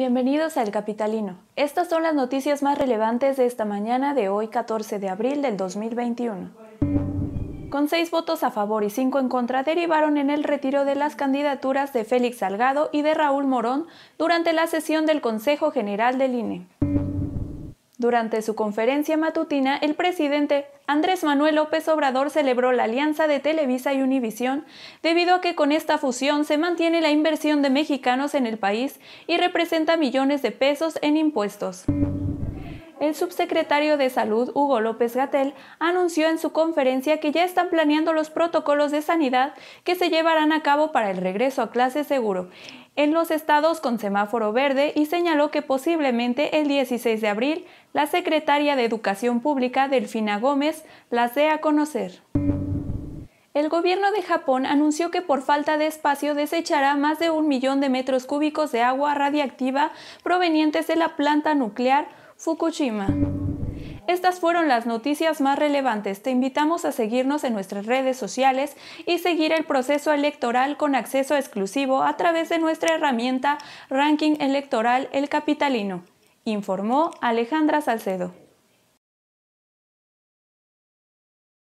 Bienvenidos al Capitalino. Estas son las noticias más relevantes de esta mañana de hoy 14 de abril del 2021. Con seis votos a favor y cinco en contra, derivaron en el retiro de las candidaturas de Félix Salgado y de Raúl Morón durante la sesión del Consejo General del INE. Durante su conferencia matutina, el presidente Andrés Manuel López Obrador celebró la alianza de Televisa y Univisión debido a que con esta fusión se mantiene la inversión de mexicanos en el país y representa millones de pesos en impuestos. El subsecretario de Salud, Hugo López Gatel, anunció en su conferencia que ya están planeando los protocolos de sanidad que se llevarán a cabo para el regreso a clase seguro en los estados con semáforo verde y señaló que posiblemente el 16 de abril la secretaria de Educación Pública, Delfina Gómez, las dé a conocer. El gobierno de Japón anunció que por falta de espacio desechará más de un millón de metros cúbicos de agua radiactiva provenientes de la planta nuclear Fukushima. Estas fueron las noticias más relevantes. Te invitamos a seguirnos en nuestras redes sociales y seguir el proceso electoral con acceso exclusivo a través de nuestra herramienta Ranking Electoral El Capitalino. Informó Alejandra Salcedo.